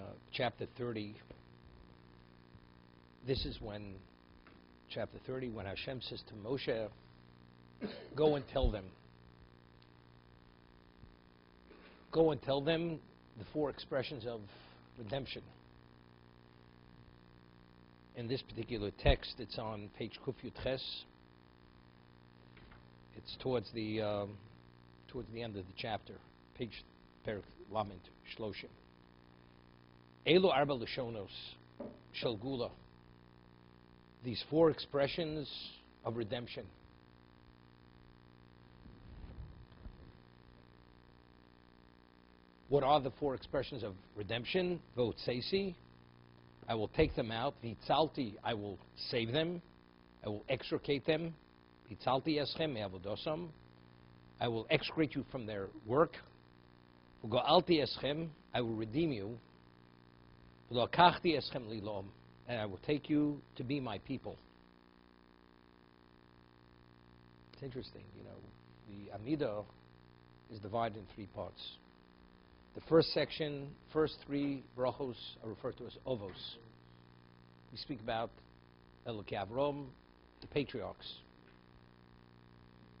uh, chapter 30, this is when, chapter 30, when Hashem says to Moshe, Go and tell them. Go and tell them the four expressions of redemption. In this particular text, it's on page Kufyut Ches. It's towards the um, towards the end of the chapter, page Perik Lament Shloshim. Elu arba lashonos shel gula. These four expressions of redemption. What are the four expressions of redemption? Votsesi, I will take them out. Vitzalti, I will save them. I will extricate them. Vitzalti eschem me'avodosam. I will extricate you from their work. Ugo'alti eschem, I will redeem you. And I will take you to be my people. It's interesting, you know, the Amida is divided in three parts. The first section, first three brachos are referred to as ovos. We speak about Elokei Avrom, the patriarchs.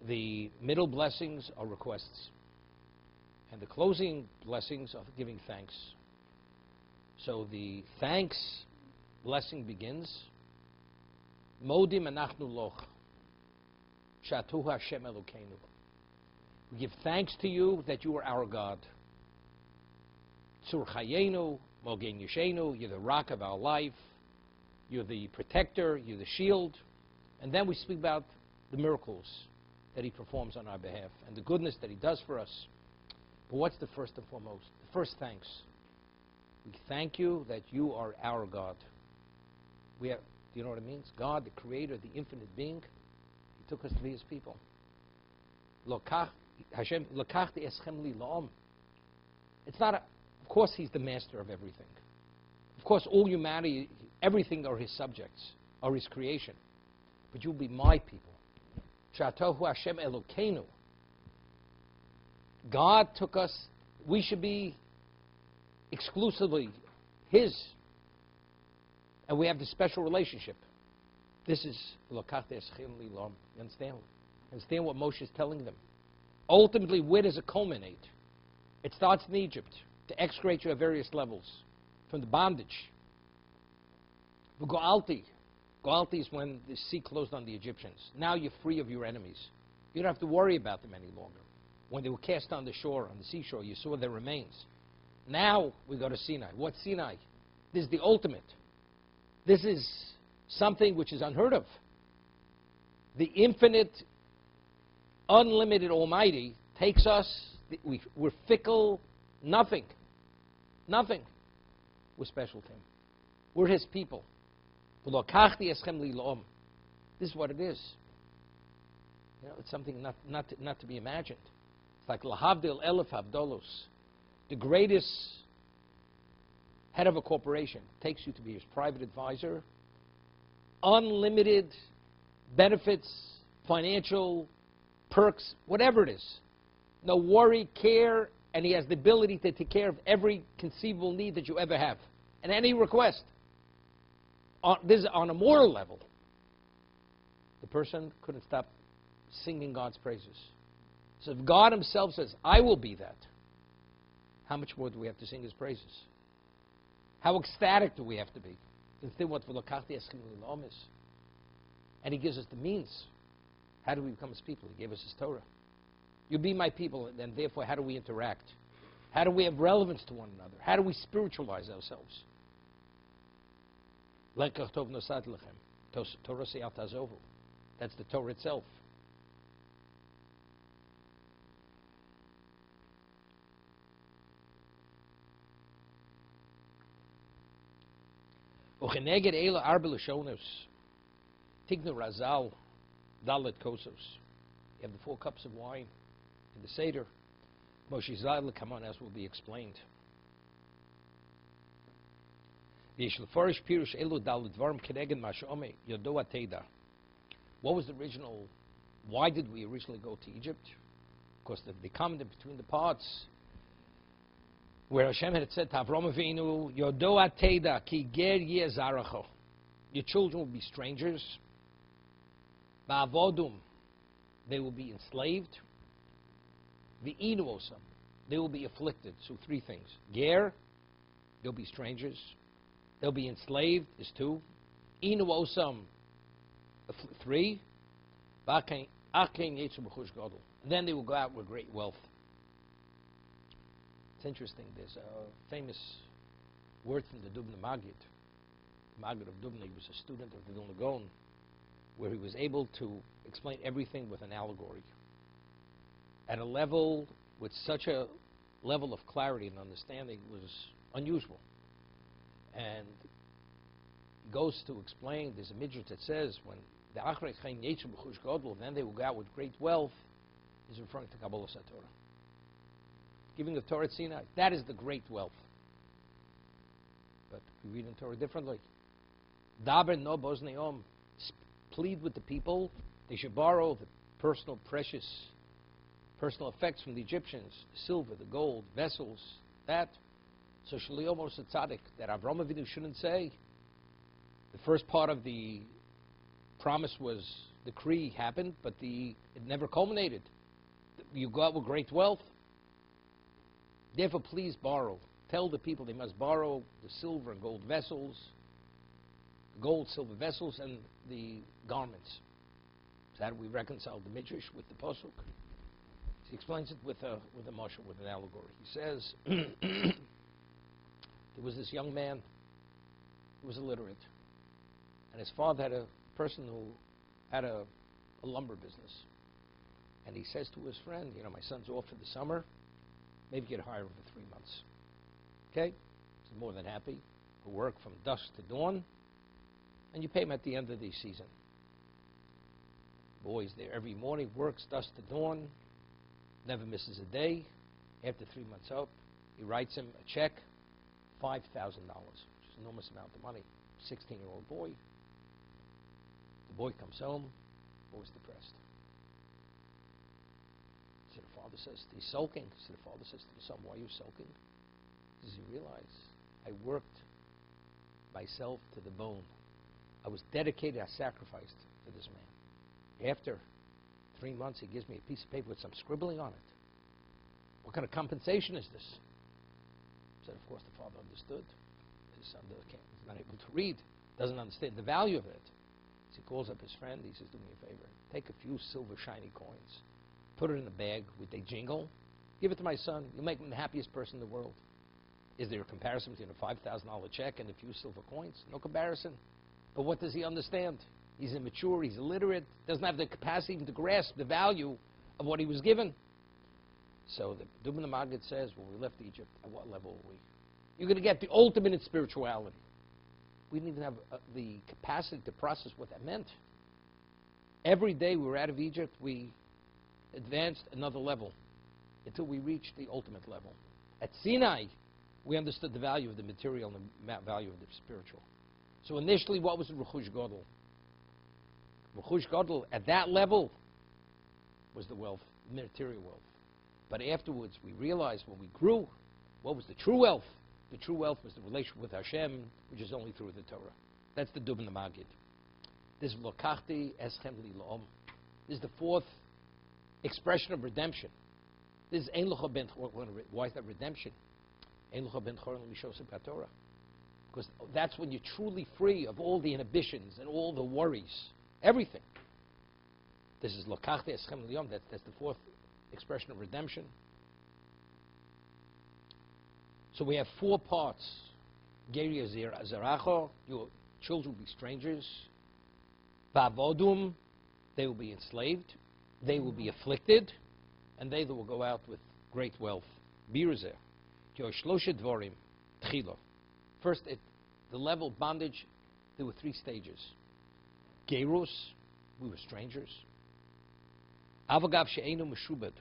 The middle blessings are requests. And the closing blessings are giving thanks. So the thanks blessing begins. Modim anachnu loch. Shatu Hashem Elokeinu. We give thanks to you that you are our God. Tzur Chayenu, Mogen Yeshenu, you're the rock of our life, you're the protector, you're the shield. And then we speak about the miracles that he performs on our behalf and the goodness that he does for us. But what's the first and foremost? The first thanks. We thank you that you are our God. We have, do you know what it means? God, the creator, the infinite being, he took us to be his people. It's not a, of course he's the master of everything. Of course all humanity, everything are his subjects, are his creation. But you'll be my people. God took us, we should be exclusively His. And we have this special relationship. This is You understand? Understand what Moshe is telling them. Ultimately, where does it culminate? It starts in Egypt to excrete you at various levels from the bondage. Goalti. Goalti is when the sea closed on the Egyptians. Now you're free of your enemies. You don't have to worry about them any longer. When they were cast on the shore, on the seashore, you saw their remains. Now we go to Sinai. What's Sinai? This is the ultimate. This is something which is unheard of. The infinite, unlimited Almighty takes us, we, we're fickle, nothing. Nothing. We're special to Him. We're His people. This is what it is. You know, it's something not, not, not to be imagined. It's like Lahavdil Elif Abdolos. The greatest head of a corporation takes you to be his private advisor. Unlimited benefits, financial perks, whatever it is. No worry, care, and he has the ability to take care of every conceivable need that you ever have. And any request. On, this is on a moral level. The person couldn't stop singing God's praises. So if God himself says, I will be that, how much more do we have to sing his praises? How ecstatic do we have to be? And he gives us the means. How do we become his people? He gave us his Torah. You be my people, and therefore, how do we interact? How do we have relevance to one another? How do we spiritualize ourselves? That's the Torah itself. Ucheneged Eila Arba Lashonos. Tignu Razal Dalit Kosos. You have the four cups of wine in the Seder. Moshe Zaydel, come on, as will be explained. What was the original? Why did we originally go to Egypt? Because the, the between the parts where Hashem had said to Avram Avinu, ateda ki ger zaracho. Your children will be strangers. Ba'avodum, they will be enslaved. V'inu osam, they will be afflicted. So three things. Ger, they'll be strangers. They'll be enslaved, is two. Inu osam, three. Then they will go out with great wealth. It's interesting. There's a famous word from the Dubna Magid. Magid of Dubna, he was a student of the Vilna where he was able to explain everything with an allegory. At a level, with such a level of clarity and understanding was unusual. And goes to explain, there's a midrash that says when the Achrei Chaim Yetzer B'chush Godel, then they will go out with great wealth, is referring to Kabbalah Satorah giving the Torah at Sinai. That is the great wealth. But we read in Torah differently. Daber no bosneom. Plead with the people. They should borrow the personal, precious, personal effects from the Egyptians, silver, the gold, vessels, that. So Shaliyomos a tzaddik, that Avram Avinu shouldn't say. The first part of the promise was decree happened, but the it never culminated. You go out with great wealth. Therefore, please borrow. Tell the people they must borrow the silver and gold vessels, gold, silver vessels, and the garments. So do we reconcile the midrash with the pasuk? He explains it with a with a mashal, with an allegory. He says there was this young man who was illiterate, and his father had a person who had a, a lumber business. And he says to his friend, you know, my son's off for the summer maybe get hired for three months. Okay? He's more than happy to work from dusk to dawn, and you pay him at the end of the season. Boy's there every morning, works dusk to dawn, never misses a day. After three months out, he writes him a check, $5,000, which is an enormous amount of money. 16-year-old boy. The boy comes home, boy's depressed. Father says, he's sulking. So the father says to the son, why are you sulking? Does he realize I worked myself to the bone. I was dedicated, I sacrificed for this man. After three months, he gives me a piece of paper with some scribbling on it. What kind of compensation is this? Said, of course, the father understood. His son is not able to read, doesn't understand the value of it. So he calls up his friend. He says, do me a favor. Take a few silver shiny coins put it in a bag with a jingle, give it to my son. You'll make him the happiest person in the world. Is there a comparison between a $5,000 check and a few silver coins? No comparison. But what does he understand? He's immature, he's illiterate, doesn't have the capacity even to grasp the value of what he was given. So the Dubna Magid says, when we left Egypt, at what level were we? You're going to get the ultimate in spirituality. We didn't even have uh, the capacity to process what that meant. Every day we were out of Egypt, we advanced another level until we reached the ultimate level. At Sinai, we understood the value of the material and the value of the spiritual. So initially, what was the Rechush Godel? Rechush Godel, at that level, was the wealth, material wealth. But afterwards, we realized when we grew, what was the true wealth? The true wealth was the relationship with Hashem, which is only through the Torah. That's the Dubna Magid. This is Lokachti Eschem Li This is the fourth expression of redemption. This is Ein Ben Why is that redemption? Ein Ben Torah. Because that's when you're truly free of all the inhibitions and all the worries, everything. This is Lokachte Eschem Liyom. That's, that's the fourth expression of redemption. So we have four parts. Geri Zeracho, your children will be strangers. Bavodum, they will be enslaved they will be afflicted, and they will go out with great wealth. Biruzer. First, at the level of bondage, there were three stages. Gerus, we were strangers. Avagav she'enu meshubed.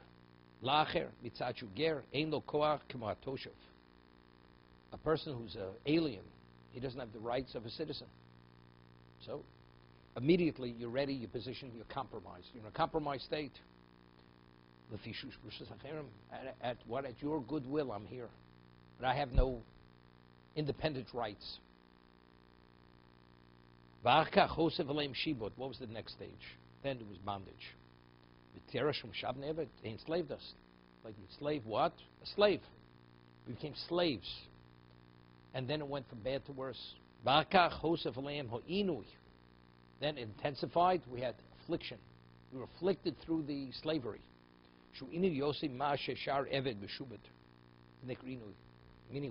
Lacher mitzachu ger ein lo koach toshav. A person who's an alien, he doesn't have the rights of a citizen. So immediately you're ready, you're positioned, you're compromised. You're in a compromised state. At, at what? At your goodwill, I'm here. but I have no independent rights. What was the next stage? Then it was bondage. They enslaved us. Like slave what? A slave. We became slaves. And then it went from bad to worse. Then intensified. We had affliction. We were afflicted through the slavery. Meaning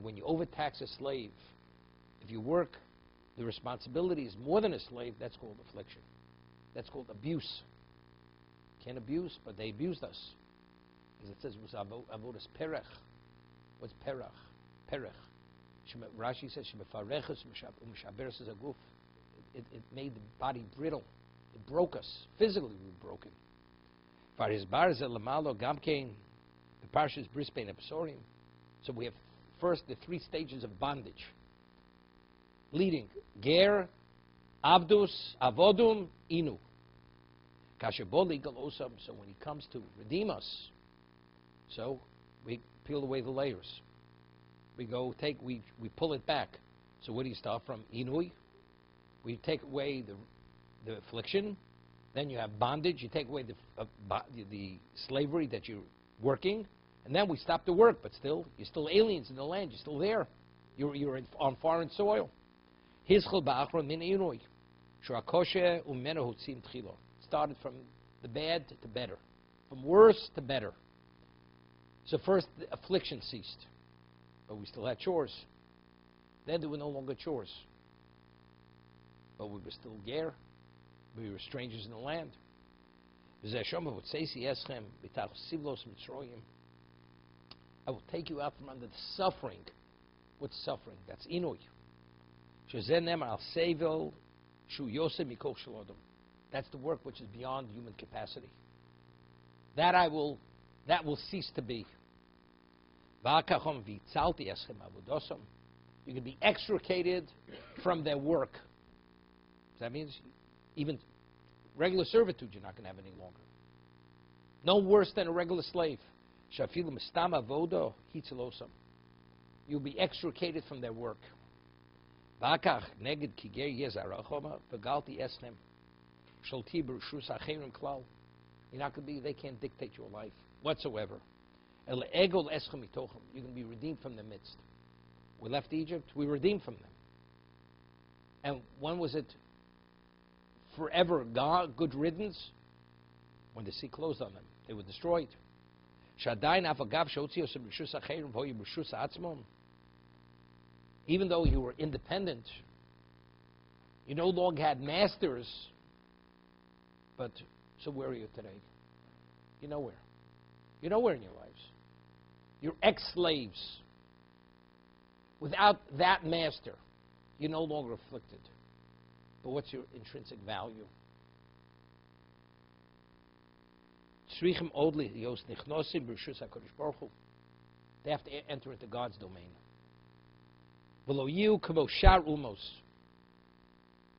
when you overtax a slave, if you work the responsibility is more than a slave, that's called affliction. That's called abuse. Can't abuse, but they abused us. As it says, avodas perech. What's perech? Perech. Rashi says, "Shemefareches u'mishaberes is a goof." It, it made the body brittle. It broke us. Physically, we were broken. So we have first the three stages of bondage leading. Ger, Abdus, Avodum, Inu. Kashabol legal osam. So when he comes to redeem us, so we peel away the layers. We go take we we pull it back. So where do you start from? Inui. We take away the the affliction. Then you have bondage. You take away the uh, the slavery that you're working, and then we stop the work. But still, you're still aliens in the land. You're still there. You're you're in, on foreign soil. Started from the bad to better. From worse to better. So first, the affliction ceased. But we still had chores. Then there were no longer chores. But we were still ger. We were strangers in the land. I will take you out from under the suffering. What's suffering? That's inui. That's the work which is beyond human capacity. That I will, that will cease to be. You can be extricated from their work. That means even regular servitude you're not going to have any longer. No worse than a regular slave. You'll be extricated from their work. You're not going to be. They can't dictate your life whatsoever. El egol eschem mitochem. You can be redeemed from the midst. We left Egypt. We redeemed from them. And when was it forever God, good riddance? When the sea closed on them. They were destroyed. Even though you were independent, you no longer had masters. But so where are you today? You're nowhere. You're nowhere in your lives. You're ex-slaves. Without that master, you're no longer afflicted. But what's your intrinsic value? They have to enter into God's domain.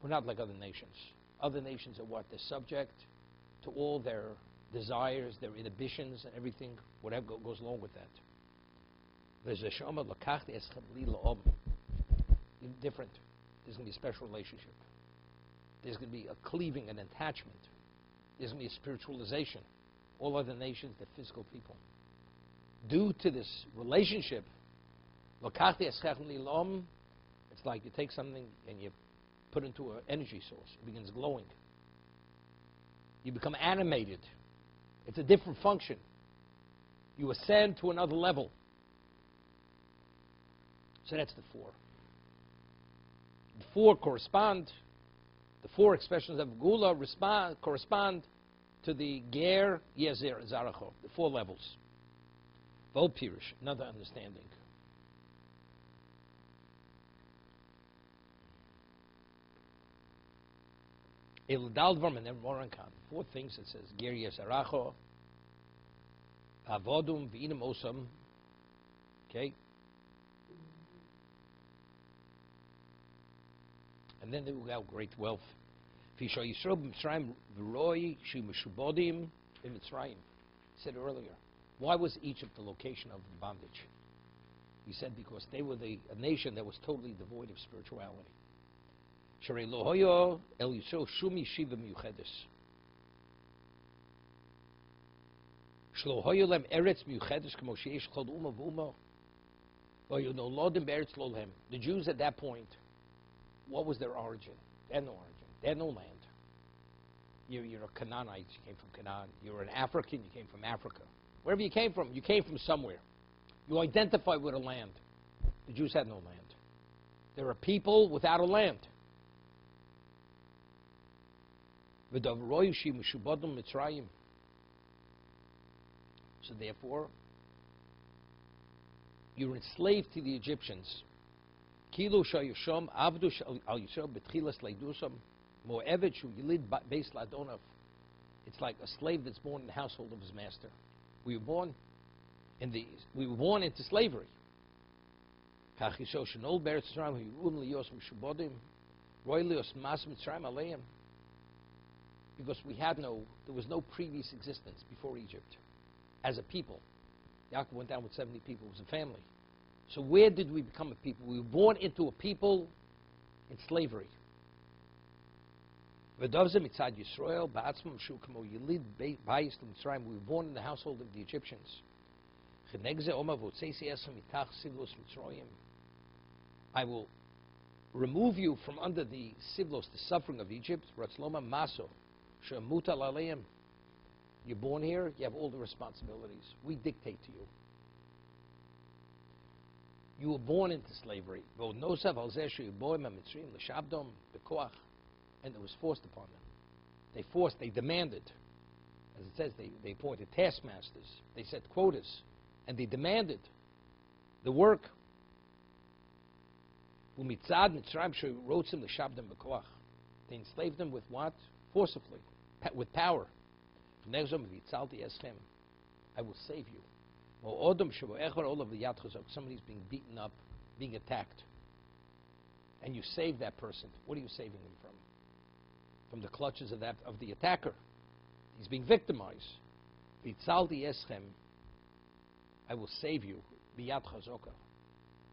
We're not like other nations. Other nations are what? They're subject to all their desires, their inhibitions, and everything, whatever goes along with that. Different. There's going to be a special relationship. There's going to be a cleaving and attachment. There's going to be a spiritualization. All other nations, they're physical people. Due to this relationship, it's like you take something and you put it into an energy source. It begins glowing. You become animated. It's a different function. You ascend to another level. So that's the four. The four correspond, the four expressions of Gula respond, correspond to the Ger Yezer Zaracho, the four levels. Volpirish, another understanding. Il Daldvarm and Morankan. Four things it says. Geria Saracho, Avodum, Vinam Osam. Okay? and then they will have great wealth. Said earlier, why was Egypt the location of bondage? He said because they were the, a nation that was totally devoid of spirituality. The Jews at that point what was their origin? They had no origin. They had no land. You, you're a Canaanite. You came from Canaan. You're an African. You came from Africa. Wherever you came from, you came from somewhere. You identify with a land. The Jews had no land. They're people without a land. So therefore, you're enslaved to the Egyptians כאילו שהיושם עבדו על ישראל בתחילת לידוסם, מועבד שהוא יליד בייס לאדוניו. It's like a slave that's born in the household of his master. We were born in the we were born into slavery. כך ישו שנול בארץ מצרים היו להיות משובודים, רואי להיות מס מצרים עליהם. because we had no, there was no previous existence before Egypt as a people. Yaakov went down with 70 people, it was a family. So where did we become a people? We were born into a people in slavery. We were born in the household of the Egyptians. I will remove you from under the Siblos, the suffering of Egypt. You're born here, you have all the responsibilities. We dictate to you. You were born into slavery. And it was forced upon them. They forced, they demanded. As it says, they, they appointed taskmasters. They set quotas. And they demanded the work. They enslaved them with what? Forcibly with power. I will save you. Or of the Olav Liyadchazok. Somebody's being beaten up, being attacked. And you save that person. What are you saving him from? From the clutches of, that, of the attacker. He's being victimized. Vitzaldi eshem. I will save you. Biyad Chazokah.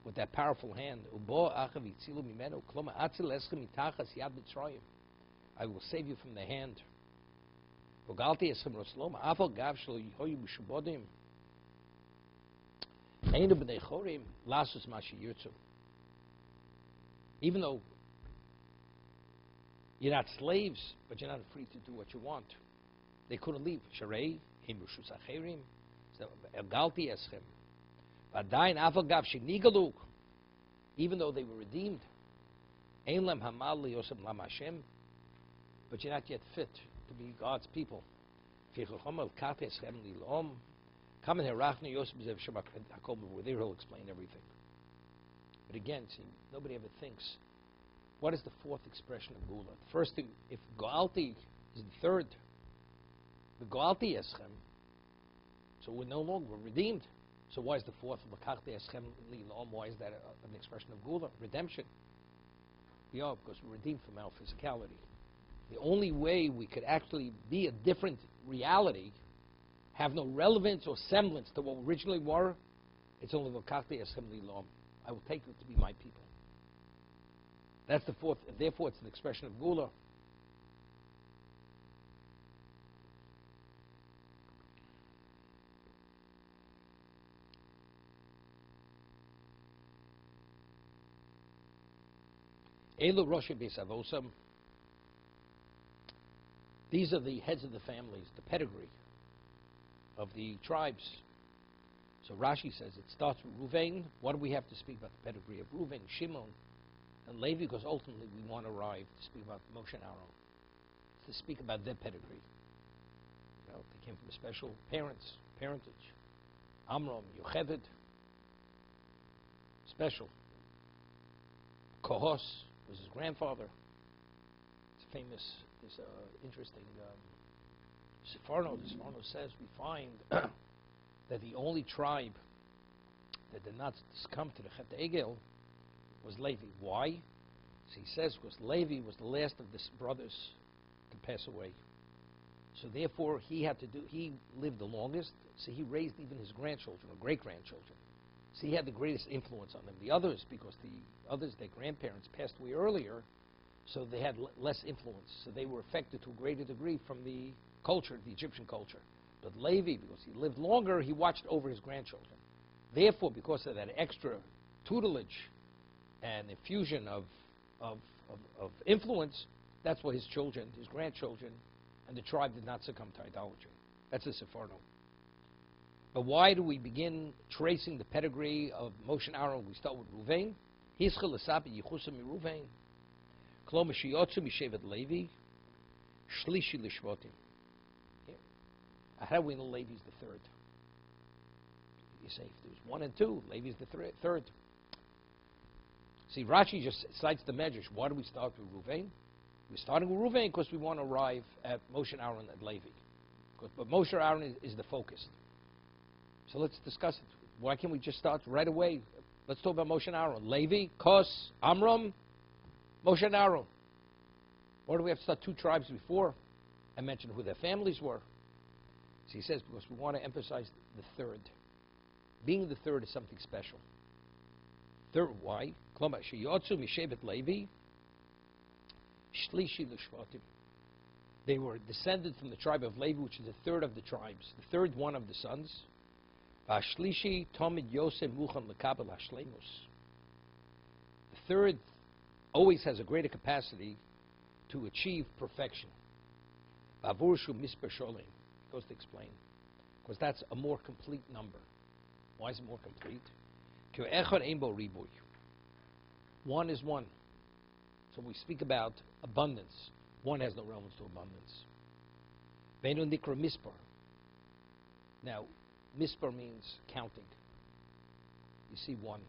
With that powerful hand. Ubo Achav Yitzilu Mimeno. Kloma Atzil Eschem Itachas Yad Mitzrayim. I will save you from the hand. Ugalti eshem Rosloma. Afal Gav Shlo Yehoyu B'Shubodim. Even though you're not slaves, but you're not free to do what you want. They couldn't leave. Sharei, Himushus Acherim, Elgalti Eschem. Vadain Avalgav Shinigaluk. Even though they were redeemed. Einlem Hamal Yosem Lam Hashem. But you're not yet fit to be God's people. Fichuchom Elkat Eschem Lilom. There he'll explain everything. But again, see, nobody ever thinks, what is the fourth expression of Gula? First, thing, if Goalti is the third, the Goalti Eschem, so we're no longer redeemed. So why is the fourth, Eschem why is that a, an expression of Gula? Redemption. Yeah, because we're redeemed from our physicality the only way we could actually be a different reality, have no relevance or semblance to what originally were, it's only Vakakti Assembly Law. I will take you to be my people. That's the fourth, therefore it's an expression of Gula. Elu Rosh. These are the heads of the families, the pedigree of the tribes. So Rashi says it starts with Ruvain. What do we have to speak about the pedigree of Ruvain, Shimon, and Levi? Because ultimately we want to arrive to speak about Moshe and Aaron, to speak about their pedigree. Well, they came from special parents, parentage. Amram, Yocheved, special. Kohos was his grandfather. It's famous is uh, interesting. Um, Seforno, the says we find that the only tribe that did not succumb to the Chet Egel was Levi. Why? So he says because Levi was the last of the brothers to pass away. So therefore, he had to do. He lived the longest, so he raised even his grandchildren or great grandchildren. So he had the greatest influence on them. The others, because the others, their grandparents passed away earlier, so they had less influence. So they were affected to a greater degree from the culture, the Egyptian culture. But Levi, because he lived longer, he watched over his grandchildren. Therefore, because of that extra tutelage and infusion of, of, of, of influence, that's why his children, his grandchildren, and the tribe did not succumb to idolatry. That's a Sephardim. But why do we begin tracing the pedigree of Moshe and Aaron? We start with Ruvain. Hischel esapi yichusa mi Ruvain. Klom shiyotzu mishevet Levi. Shlishi lishvotim. How do we know Levi's the third? You say if there's one and two, Levi's the thir- third. See, Rashi just cites the measures. Why do we start with Ruvain? We're starting with Ruvain because we want to arrive at Moshe Aaron and Levi. But Moshe Aaron is, is the focus. So let's discuss it. Why can't we just start right away? Let's talk about Moshe and Aaron. Levi, Kos, Amram, Moshe Aaron. Why do we have to start two tribes before? I mentioned who their families were. So he says because we want to emphasize the third. Being the third is something special. Third, why? Levi. They were descended from the tribe of Levi, which is the third of the tribes, the third one of the sons. Vashlishi tomid yosef muchan. The third always has a greater capacity to achieve perfection. Bavurshu misper sholim goes to explain, because that's a more complete number. Why is it more complete? One is one. So we speak about abundance. One has no relevance to abundance. Nikra mispar. Now, mispar means counting. You see one.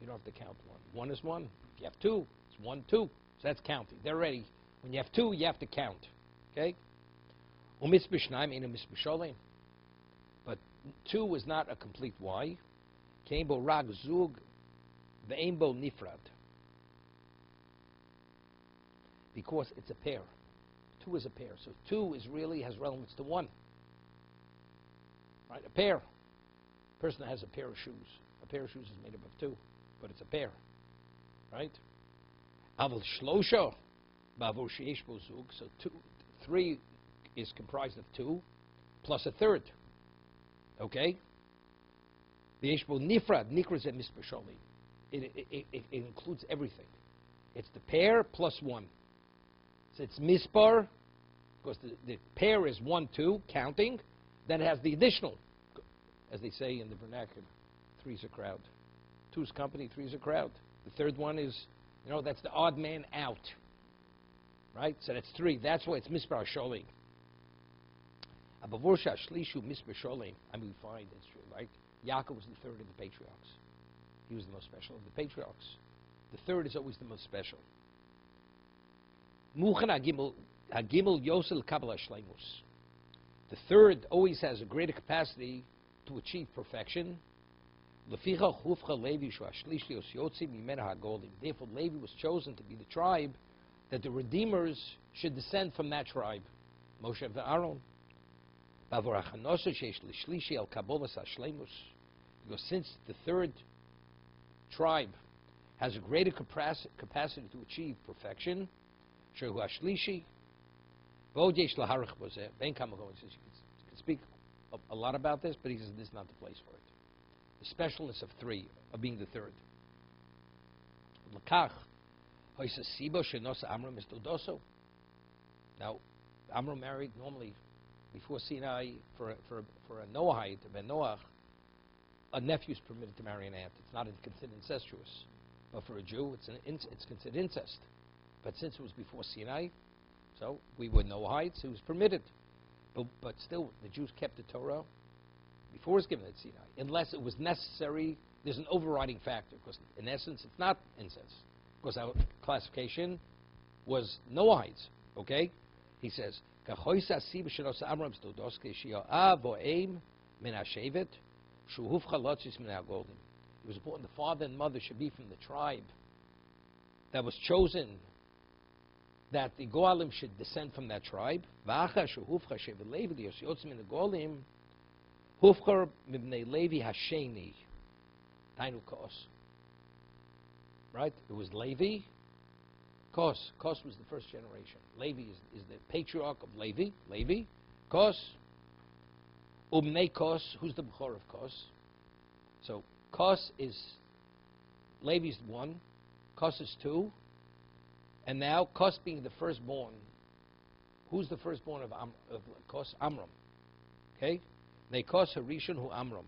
You don't have to count one. One is one. If you have two, it's one, two. So that's counting. They're ready. When you have two, you have to count. Okay? But two is not a complete Y. Kaimbo rag zug, ve'aimbo nifrad. Because it's a pair. Two is a pair. So two is really has relevance to one. Right? A pair. A person that has a pair of shoes. A pair of shoes is made up of two, but it's a pair. Right? Sheish bo zug. So two, three is comprised of two, plus a third. Okay? The Yeshbo Nifrad, Nikra Zeh Misparsolim. It, it, includes everything. It's the pair plus one. So it's Mispar, because the, the pair is one, two, counting. Then it has the additional, as they say in the vernacular. Three's a crowd. Two's company, three's a crowd. The third one is, you know, that's the odd man out. Right? So that's three. That's why it's Mispar Sholim. I mean, we find it's true, right? Yaakov was the third of the patriarchs. He was the most special of the patriarchs. The third is always the most special. Muchan Hagimel Yosel Kabbalah. The third always has a greater capacity to achieve perfection. Therefore, Levi was chosen to be the tribe that the redeemers should descend from that tribe. Moshe and Aaron. Because since the third tribe has a greater capaci- capacity to achieve perfection, Shehu Ashlishi, Vod Yesh Laharach Ben Kamago, he says you can, speak a, lot about this, but he says this is not the place for it. The specialness of three, of being the third. Now, Amram married normally before Sinai for a, for a, for a Noahite, a Ben a nephew is permitted to marry an aunt. It's not considered incestuous. But for a Jew, it's, an, it's considered incest. But since it was before Sinai, so we were Noahites, it was permitted. But, but still, the Jews kept the Torah before it was given at Sinai, unless it was necessary. There's an overriding factor, because in essence, it's not incest. Because our classification was Noahites, okay? He says, "Kachoisa sib shenos Amram stodoske shio av vo'em min hashevet shuhuf chalotzis min hagoldim." It was important the father and mother should be from the tribe that was chosen that the Goalim should descend from that tribe. V'acha shuhufcha shevet Levi liyos min hagolim hufchar mibnei Levi hasheni. Tainu Kos. Right? It was Levi. Kos. Kos was the first generation. Levi is, is the patriarch of Levi. Levi. Kos. Umnei Kos. Who's the Bechor of Kos? So Kos is Levi's one. Kos is two. And now Kos being the firstborn. Who's the firstborn of, Am, of Kos? Amram. Okay? Nekos Harishon hu Amram.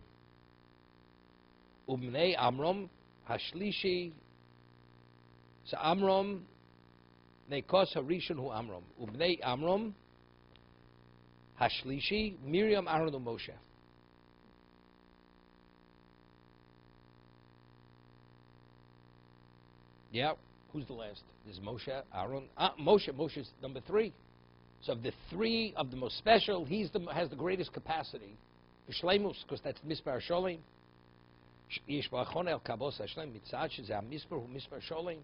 Umnei Amram Hashlishi. So Amram Nekos Harishon Hu Amram. Ubnei Amram Hashlishi Miriam Aaron Moshe. Yeah, who's the last? Is Moshe, Aaron. Ah, Moshe, Moshe's number three. So of the three, of the most special, he's the, has the greatest capacity for shlemus, because that's Mispar Sholim. Yishbachon el kabos Hashem mitzad, she's a Mispar, who Mispar Sholim.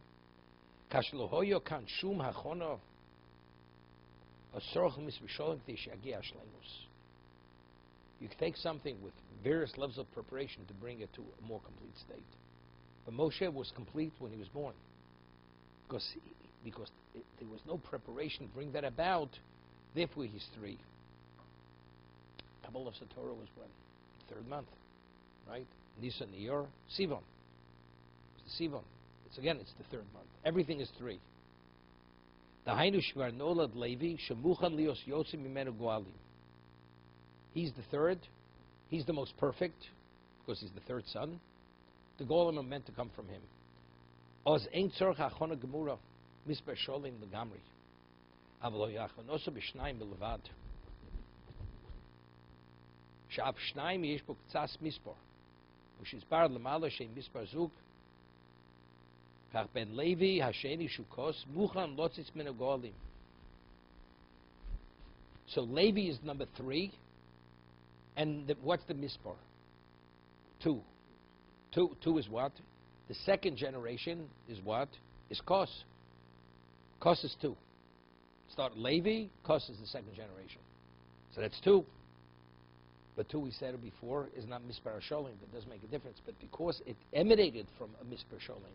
כאשר לא היו כאן שום הכונה, הצורך מספר שולים כדי שיגיע השלמוס. You can take something with various levels of preparation to bring it to a more complete state. But Moshe was complete when he was born. Because, he, because it, there was no preparation to bring that about, therefore he's three. Kabbalah Satorah was when? Third month, right? Nisan, Iyar, Sivan. It's the Sivan. It's again, it's the third month. Everything is three. Shvar nolad levi shemuchan lios imenu. He's the third. He's the most perfect because he's the third son. The Golem are meant to come from him. Oz ein tzorch achona gemura misper sholim legamri. Avlo yachon oso Ushizbar zug. So Levi is number three, and the, what's the mispar? Two. Two. Two is what? The second generation is what? Is kos. Kos is two. Start Levi, kos is the second generation. So that's two. But two, we said it before, is not mispar sholim. It doesn't make a difference. But because it emanated from a mispar sholim,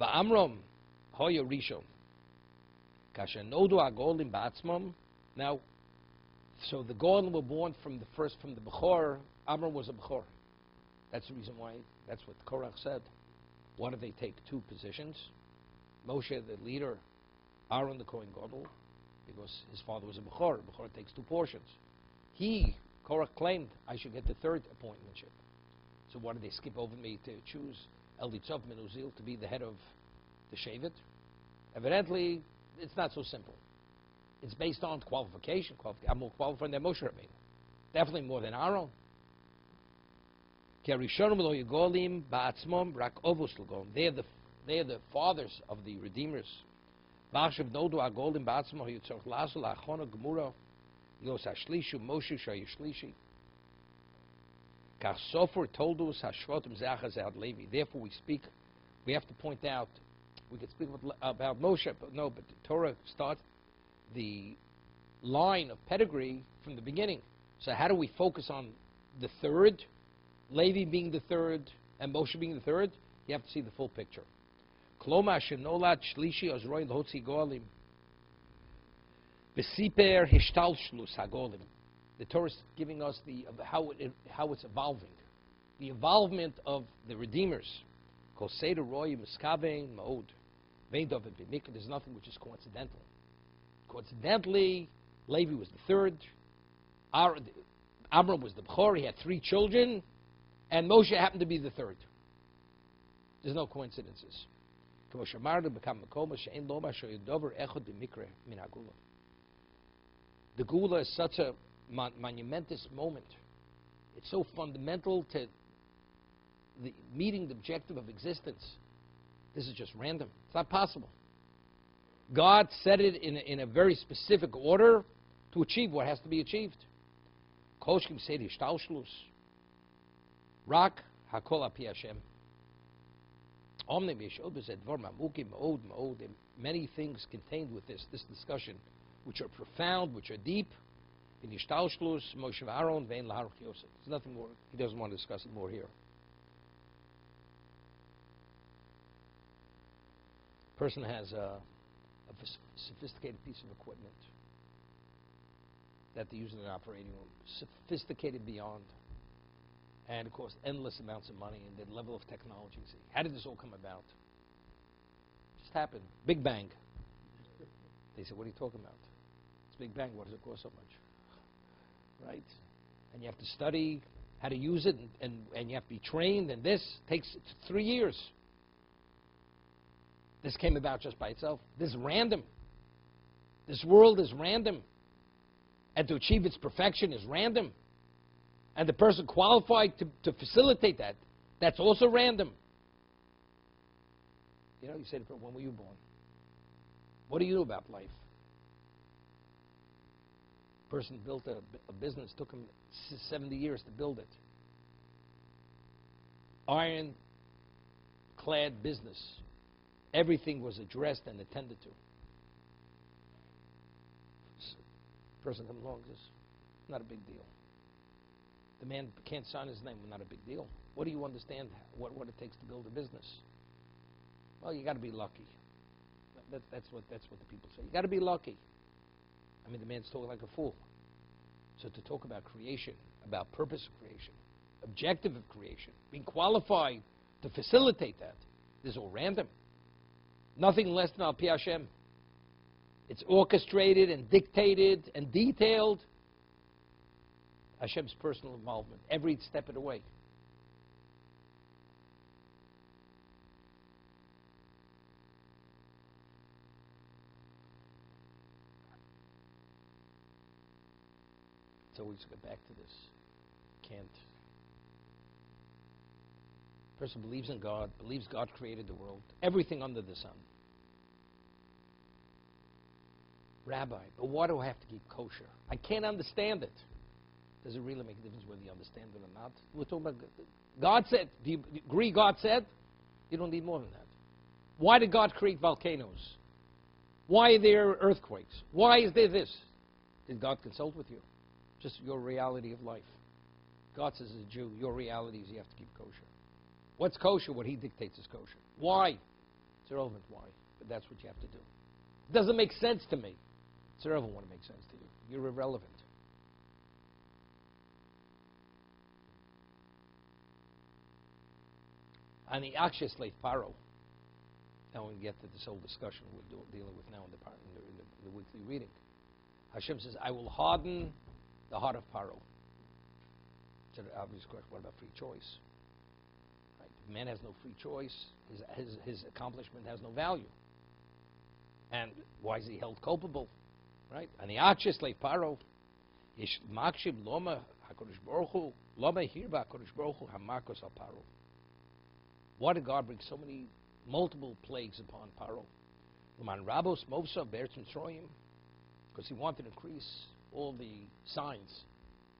Va'amrom Hoya Rishon. Kasher Nodu Agoldim Ba'atzmam. Now, so the Goldim were born from the first, from the Bechor. Amram was a Bechor. That's the reason why, that's what Korach said. Why did they take two positions? Moshe, the leader, Aaron, the Kohen Gadol, because his father was a Bechor. Bechor takes two portions. He Korach claimed I should get the third appointmentship. So why did they skip over me to choose Elditzov Menuzil to be the head of the Shavit? Evidently, it's not so simple. It's based on qualification. Qualific- I'm more qualified than Moshe Rabbeinu. Definitely more than Aaron. They're the, they're the fathers of the redeemers. Kach Sofer told us Hashvotim Zachaz Ad Levi. Therefore, we speak. We have to point out. We could speak with, about Moshe, but no. But the Torah starts the line of pedigree from the beginning. So how do we focus on the third, Levi being the third, and Moshe being the third? You have to see the full picture. Kloma Shenolat Shlishi Ozroi Lhotzi Goalim. Besiper Hishtalshlus Hagolim. The Torah is giving us the how it how it's evolving, the involvement of the redeemers. Maod. There's nothing which is coincidental. Coincidentally, Levi was the third. Amram was the Bechor. He had three children, and Moshe happened to be the third. There's no coincidences. The Gula is such a mon- monumentous moment. It's so fundamental to the meeting the objective of existence. This is just random. It's not possible. God set it in a, in a very specific order to achieve what has to be achieved. Koshkim Sedi Shtaushlus. Rak Hakol Api Hashem. Many things contained with this, this discussion, which are profound, which are deep. In Yishtalshlus, Moshe Aaron, Vein Lahar Yosef. There's nothing more. He doesn't want to discuss it more here. Person has a, a sophisticated piece of equipment that they use in an operating room, sophisticated beyond, and it costs endless amounts of money and the level of technology. How did this all come about? Just happened. Big Bang. They said, "What are you talking about? It's Big Bang. What does it cost so much?" Right? And you have to study how to use it, and, and, and you have to be trained, and this takes three years. This came about just by itself. This is random. This world is random. And to achieve its perfection is random. And the person qualified to, to facilitate that, that's also random. You know, you said, when were you born? What do you know about life? Person built a, a business, took him 70 years to build it. Iron clad business. Everything was addressed and attended to. Person comes along says, not a big deal. The man can't sign his name, not a big deal. What do you understand what, what it takes to build a business? Well, you got to be lucky. That, that's, what, that's what the people say. You got to be lucky. I mean, the man's talking like a fool. So to talk about creation, about purpose of creation, objective of creation, being qualified to facilitate that, this is all random. Nothing less than Al Pi Hashem. It's orchestrated and dictated and detailed. Hashem's personal involvement, every step of the way. We just get back to this. Can't. Person believes in God, believes God created the world, everything under the sun. Rabbi, but why do I have to keep kosher? I can't understand it. Does it really make a difference whether you understand it or not? We're talking about God said. Do you agree God said? You don't need more than that. Why did God create volcanoes? Why are there earthquakes? Why is there this? Did God consult with you? Just your reality of life. God says as a Jew, your reality is you have to keep kosher. What's kosher? What he dictates is kosher. Why? It's irrelevant why, but that's what you have to do. It doesn't make sense to me. It's irrelevant what it makes sense to you. You're irrelevant. On the Akshay slave Paro, now we get to this whole discussion we're dealing with now in the, in the, in the, in the weekly reading. Hashem says, I will harden the heart of Paro. It's an obvious question. What about free choice? Right? If man has no free choice, his, his, his accomplishment has no value. And why is he held culpable? Right? And the Achis like Paro, Ish Makshib Loma HaKadosh Baruch Hu, Loma Hirba HaKadosh Baruch Hu HaMakos Al. Why did God bring so many, multiple plagues upon Troim, because he wanted to increase all the signs,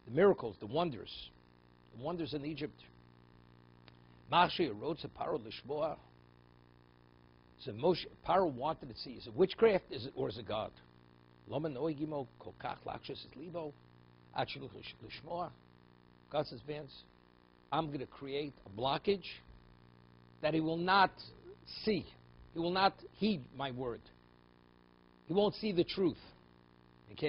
the miracles, the wonders, the wonders in Egypt. Mashi wrote to Paro Lishboa. So Moshe, Paro wanted to see, is it witchcraft is it, or is it God? God says, Vance, I'm going to create a blockage that he will not see. He will not heed my word. He won't see the truth. Take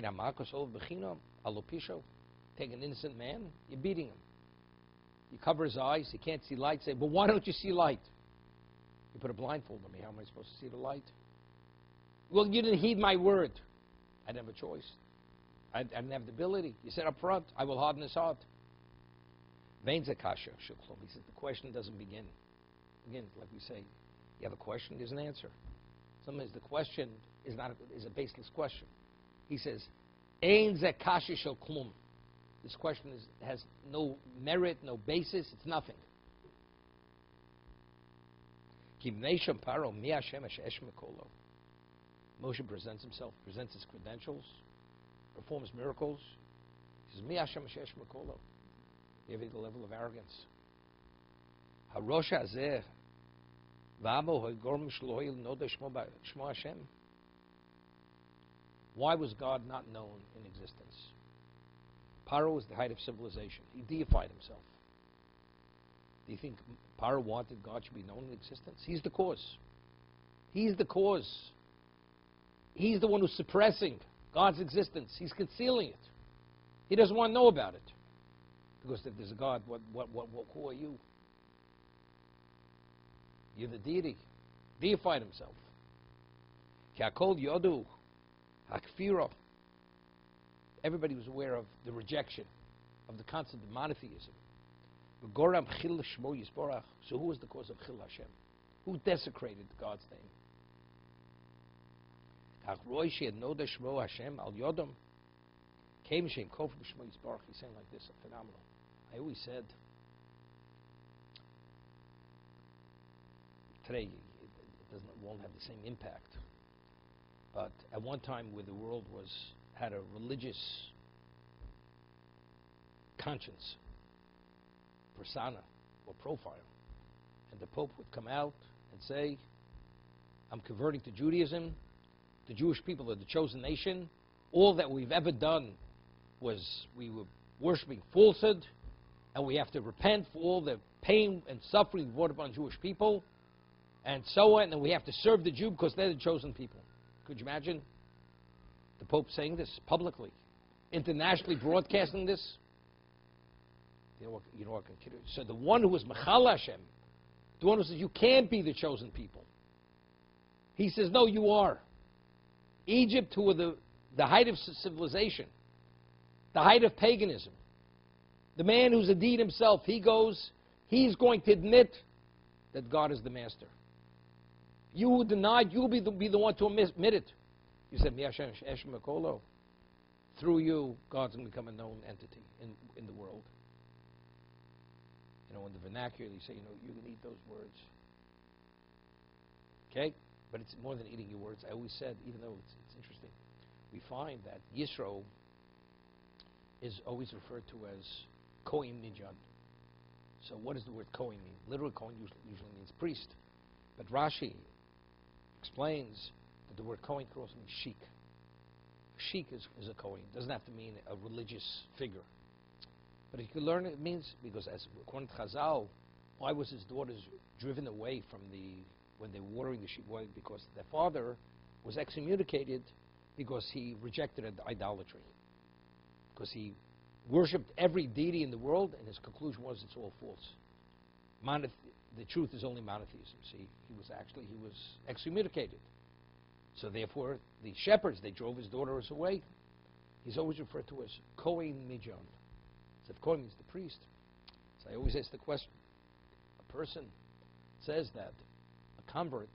an innocent man, you're beating him. You cover his eyes, he can't see light. Say, but why don't you see light? You put a blindfold on me. How am I supposed to see the light? Well, you didn't heed my word. I didn't have a choice. I, I didn't have the ability. You said up front, I will harden his heart. Veins akasha He says the question doesn't begin. Again, like we say, you have a question, there's an answer. Sometimes the question is not a, is a baseless question. He says, Ein zakasha shel klum. This question is, has no merit, no basis, it's nothing. Paro. Moshe presents himself, presents his credentials, performs miracles. He says, Mi Hashem Mekolo. Giving the level of arrogance. Harosh Hazeh V'amo ha'gorm shloil noda shmo Hashem. Why was God not known in existence? Paro was the height of civilization. He deified himself. Do you think Paro wanted God should be known in existence? He's the cause. He's the cause. He's the one who's suppressing God's existence. He's concealing it. He doesn't want to know about it. Because if there's a God, what, what, what, what, who are you? You're the deity. Deified himself. Kakol Yodu, Hakfiro. Everybody was aware of the rejection of the concept of monotheism. So who was the cause of Chil Hashem? Who desecrated God's name? Hashem al Yodom. Came Shem Kof Yisbarach. He's saying like this, a phenomenal. I always said today it doesn't won't have the same impact. But at one time, where the world was had a religious conscience, persona or profile, and the Pope would come out and say, "I'm converting to Judaism. The Jewish people are the chosen nation. All that we've ever done was we were worshiping falsehood, and we have to repent for all the pain and suffering brought upon Jewish people." and so on, and we have to serve the Jew because they're the chosen people. Could you imagine the Pope saying this publicly, internationally broadcasting this? You know what, you know what So the one who was Mechal Hashem, the one who says you can't be the chosen people, he says, no, you are. Egypt, who were the, the height of civilization, the height of paganism, the man who's a deed himself, he goes, he's going to admit that God is the master. You who denied, you'll be the, be the one to admit it. You said, Through you, God's going to become a known entity in, in the world. You know, in the vernacular, you say, you know, you can eat those words. Okay? But it's more than eating your words. I always said, even though it's, it's interesting, we find that Yisro is always referred to as Kohen Mijan. So what does the word Kohen mean? Literal Kohen usually, usually means priest. But Rashi explains that the word Kohen could also mean sheik. Sheik is, is a Kohen. Doesn't have to mean a religious figure. But if you learn it means, because as according to Chazal, why was his daughters driven away from the, when they were watering the sheep? Why? Because their father was excommunicated because he rejected idolatry. Because he worshipped every deity in the world, and his conclusion was it's all false. Monothe the truth is only monotheism. See, he was actually he was excommunicated. So therefore, the shepherds they drove his daughters away. He's always referred to as Kohen Mijan. So if Kohen means the priest, so I always ask the question: a person says that a convert,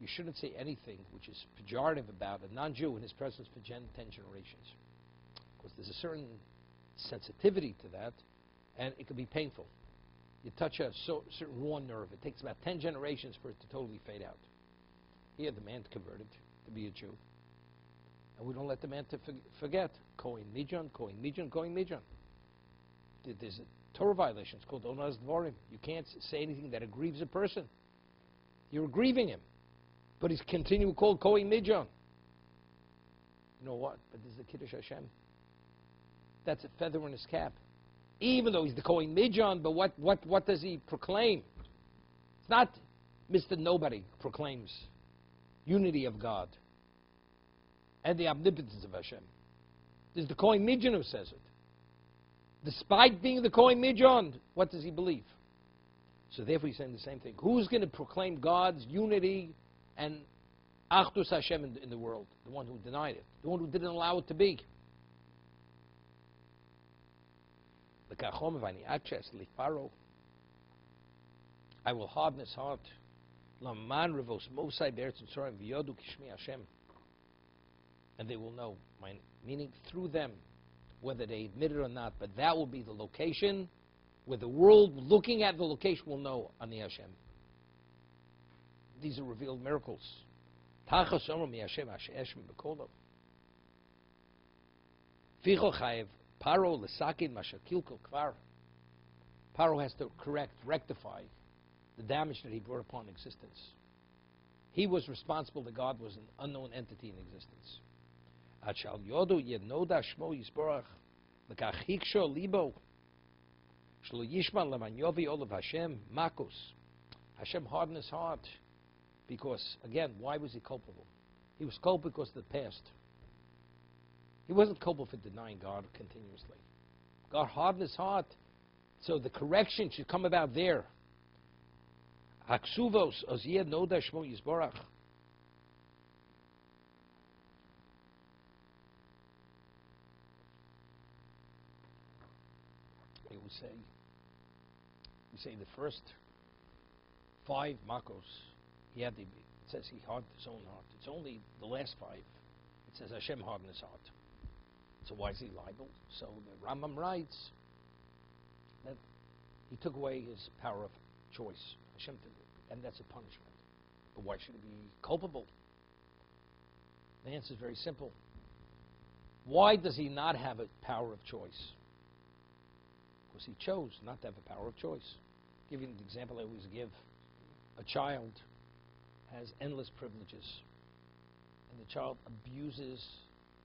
you shouldn't say anything which is pejorative about a non-Jew in his presence for gen- ten generations, because there's a certain sensitivity to that, and it can be painful. You touch a so, certain raw nerve. It takes about 10 generations for it to totally fade out. Here, the man converted to be a Jew. And we don't let the man to forget. Kohen Mijan, Kohen Mijan, Kohen Mijan. There's a Torah violation. It's called Onaz Dvorim. You can't say anything that aggrieves a person. You're aggrieving him. But he's continually called Kohen Mijan. You know what? But this is the Kiddush Hashem. That's a feather in his cap even though he's the Kohen Mijan, but what, what, what does he proclaim? It's not Mr. Nobody proclaims unity of God and the omnipotence of Hashem. It's the Kohen Mijan who says it. Despite being the Kohen Mijan, what does he believe? So therefore he's saying the same thing. Who's going to proclaim God's unity and Achdus Hashem in, in the world? The one who denied it. The one who didn't allow it to be. I will harden his heart. And they will know my meaning through them, whether they admit it or not. But that will be the location where the world looking at the location will know Ani Hashem. these are revealed miracles. Tachas Hashem Hashem chayev paro lesakin mashakilko kvar. Paro has to correct, rectify the damage that he brought upon existence. He was responsible that God was an unknown entity in existence. Achal yodu yenoda shmo yisborach lekach hiksho libo shlo yishman lemanyovi olav Hashem makus. Hashem hardened his heart because, again, why was he culpable? He was culpable because of the past. He wasn't culpable for denying God continuously. God hardened his heart, so the correction should come about there. Haksuvos oziyed noda shmo yisborach. He would say, you say the first five makos, he had the, it says he hardened his own heart. It's only the last five. It says Hashem hardened his heart. So why is he liable? So the Rambam writes that he took away his power of choice. Hashem took it, and that's a punishment. But why should he be culpable? The answer is very simple. Why does he not have a power of choice? Because he chose not to have a power of choice. Give you the example I always give. A child has endless privileges, and the child abuses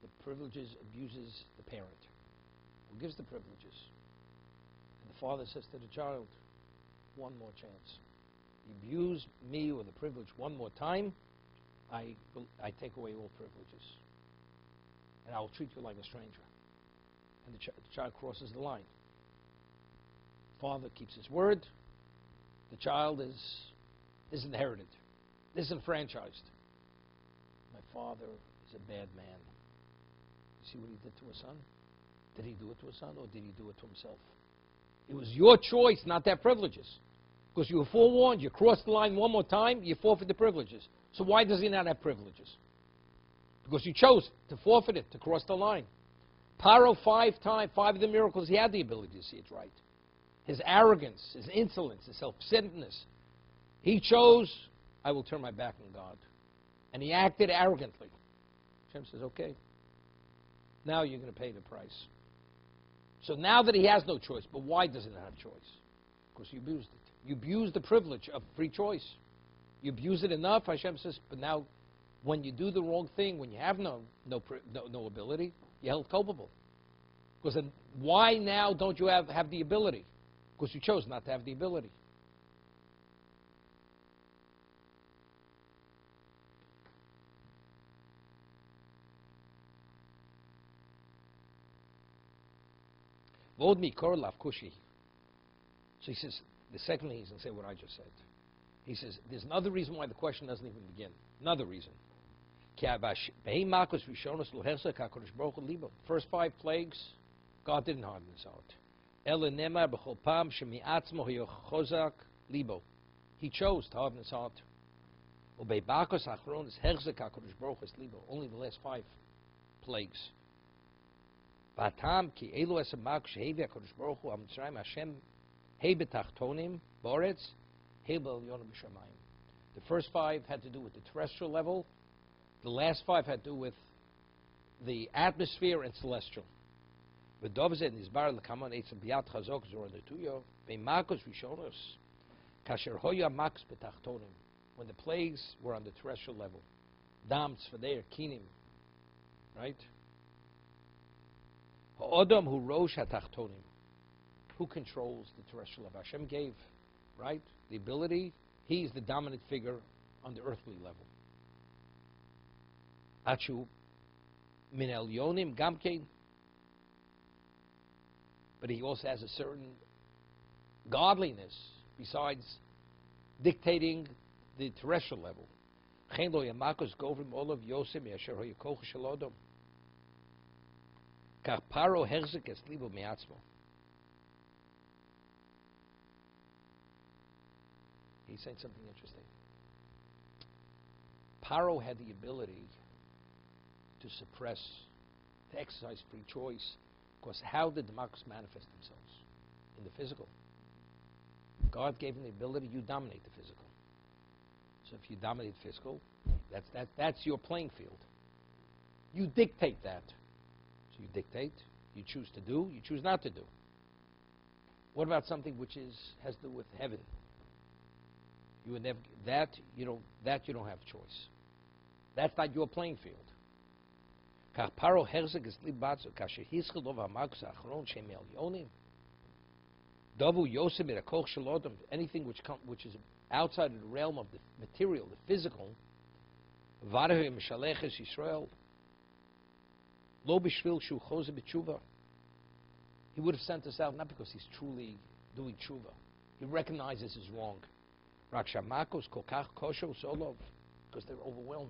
the privileges, abuses the parent who gives the privileges. And the father says to the child, one more chance. You abuse me or the privilege one more time, I, I take away all privileges. And I will treat you like a stranger. And the, ch- the child crosses the line. Father keeps his word. The child is disinherited, disenfranchised. My father is a bad man. See what he did to his son? Did he do it to his son or did he do it to himself? It was your choice not have privileges. Because you were forewarned, you crossed the line one more time, you forfeit the privileges. So why does he not have privileges? Because you chose to forfeit it, to cross the line. Paro, five times, five of the miracles, he had the ability to see it right. His arrogance, his insolence, his self-centeredness. He chose, I will turn my back on God. And he acted arrogantly. Hashem says, okay, now you're going to pay the price. So now that he has no choice, but why doesn't he have choice? Because you abused it. You abused the privilege of free choice. You abuse it enough, Hashem says, but now when you do the wrong thing, when you have no, no, no, no ability, you're held culpable. Because then why now don't you have, have the ability? Because you chose not to have the ability. Vod mikor lav kushi. So he says, the second going to say what I just said. He says, there's another reason why the question doesn't even begin. Another reason. First five plagues, God didn't harden his heart. He chose to harden his heart. Only the last five plagues. והטעם כי אלו הסמ"ק שהביא הקדוש ברוך הוא המצרים השם ה' בתחתונים בארץ ה' בעליון בשמיים. The first five had to do with the terrestrial level. The last five had to do with the atmosphere and celestial. ודוב זה נסבר לכמון עצם ביד חזוק זו נטויו במקוס ראשונוס כאשר הויה מקס בתחתונים when the plagues were on the terrestrial level. Dam, Tzvadeir, Kinim, right? Odom who rosh hatachtonim. Who controls the terrestrial level? Hashem gave, right? The ability. He's the dominant figure on the earthly level. Achu min elyonim gamkein. But he also has a certain godliness besides dictating the terrestrial level. Chen lo yamakos govrim olav yosem yasher hoyakoch shalodom. Kaparo herzik es libo miatzmo. He said something interesting. Paro had the ability to suppress, to exercise free choice, because how did marks manifest themselves? In the physical. God gave him the ability, you dominate the physical. So if you dominate physical, that's, that, that's your playing field. You dictate that. You dictate, you choose to do, you choose not to do. What about something which is has to do with heaven? You would never that you know that you don't have choice. That's not your playing field. Anything which come, which is outside of the realm of the material, the physical, Lo b'shvil shu chose b'tshuva. He would have sent us out not because he's truly doing tshuva. He recognizes his wrong. Rakshamakos, kokach, koshos, olov, because they're overwhelming.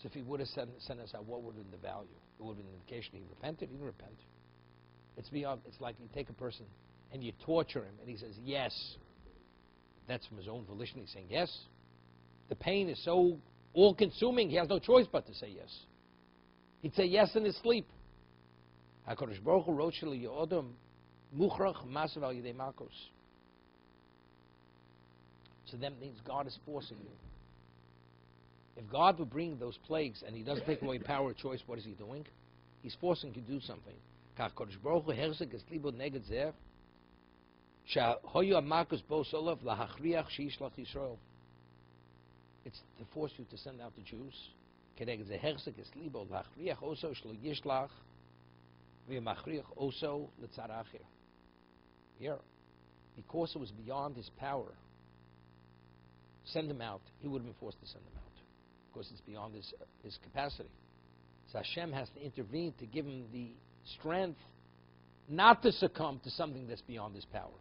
So if he would have sent, sent us out, what would have been the value? It would have been an indication he repented. He didn't repent. It's beyond. Uh, it's like you take a person and you torture him, and he says yes. That's from his own volition. He's saying yes. The pain is so all-consuming. He has no choice but to say yes. He'd say yes in his sleep. HaKadosh Baruch Hu wrote Masav Al Yidei Makos. So that means God is forcing you. If God would bring those plagues and he doesn't take away power of choice, what is he doing? He's forcing you to do something. HaKadosh Baruch Hu Herzeg Neged Zer HaMakos Bo Solov Lahachriach Sheishlach Yisrael. It's to force you to send out the Jews כנגד זה החזיק את ליבו להכריח אוסו שלא ישלח, ומכריח אוסו לצד אחר. Here, because it was beyond his power, send him out, he would have been forced to send him out because it's beyond his, his capacity. So Hashem has to intervene to give him the strength not to succumb to something that's beyond his power.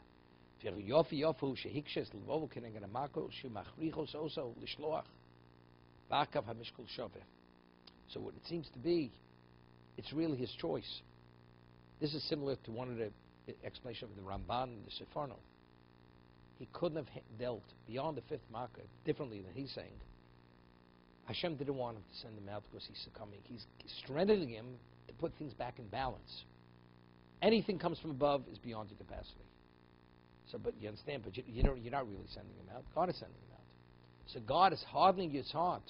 so what it seems to be, it's really his choice. This is similar to one of the explanations of the Ramban and the Seforno. He couldn't have dealt beyond the fifth marker differently than he's saying. Hashem didn't want him to send him out because he's succumbing. He's strengthening him to put things back in balance. Anything comes from above is beyond your capacity. So, but you understand, but you, you know, you're not really sending him out. God is sending him out. So God is hardening his heart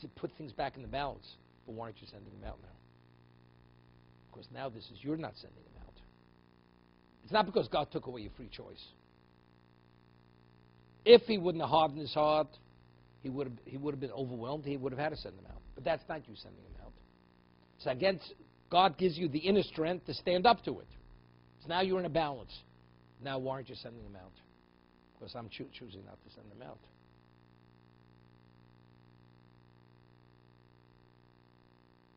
to put things back in the balance. But why aren't you sending them out now? Because now this is, you're not sending them out. It's not because God took away your free choice. If he wouldn't have hardened his heart, he would have he would have been overwhelmed. He would have had to send them out. But that's not you sending them out. So again, God gives you the inner strength to stand up to it. So now you're in a balance. Now why aren't you sending them out? Because I'm choo- choosing not to send them out.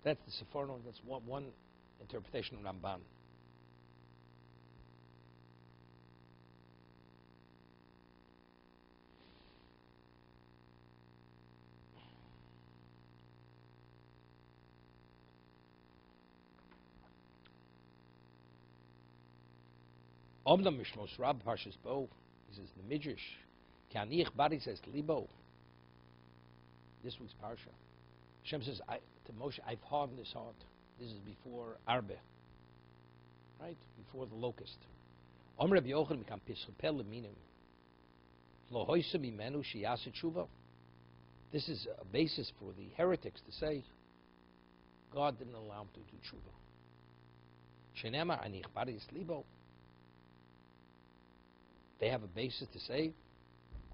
That's the Seforno. That's one, one interpretation of Ramban. Omnam Mishmos Rab Parshas Bo, he says the Midrash, Kanich Bari says Libo. This week's Parsha. Hashem says I, to Moshe, I've hardened his heart. This is before Arbe, right? Before the locust. This is a basis for the heretics to say God didn't allow him to do tshuva. They have a basis to say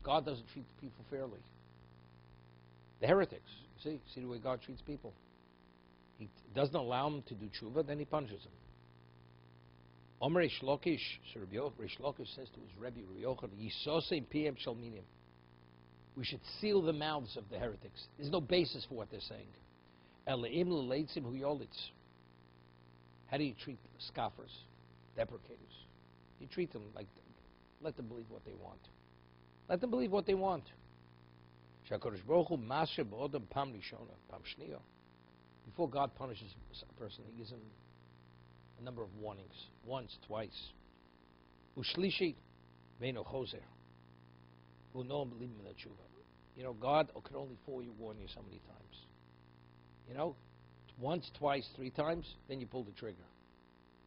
God doesn't treat people fairly. The heretics, see, see the way God treats people. He doesn't allow them to do tshuva, then he punishes them. Omer Reish Lakish says to his Rebbe Yochanan, Yisosei PM Shalminim. We should seal the mouths of the heretics. There's no basis for what they're saying. How do you treat scoffers, deprecators? You treat them like let them believe what they want. Let them believe what they want. Hu Masha B'odam Pam Rishona Pam Shniya. Before God punishes a person, He gives him a number of warnings. Once, twice. Ushlishi Veino Choser. Who know believe in the. You know, God can only forewarn you warn you so many times. You know, once, twice, three times, then you pull the trigger.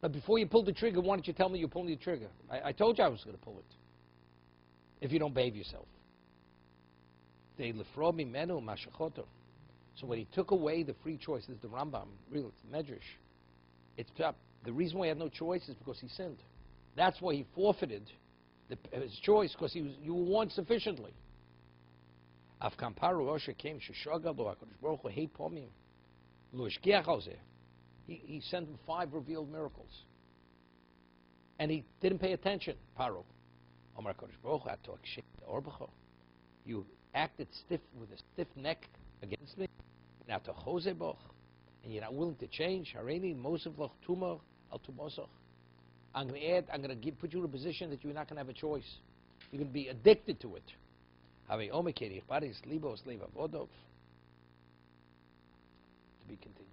But before you pull the trigger, why don't you tell me you're pulling the trigger? I, I told you I was going to pull it. If you don't behave yourself. So when he took away the free choice, this is the Rambam, real, it's Medrash. It's. The reason why he had no choice is because he sinned. That's why he forfeited the, his choice because he was you were warned sufficiently. Af kamparu osher came. He he sent him five revealed miracles, and he didn't pay attention. Paro. You acted stiff with a stiff neck against me. Now to Jose and you're not willing to change. Hareini Mosef loch tumor al tumosach. I'm going to add. I'm going to put you in a position that you're not going to have a choice. You're going to be addicted to it. Have a omikeri, libos leva. To be continued.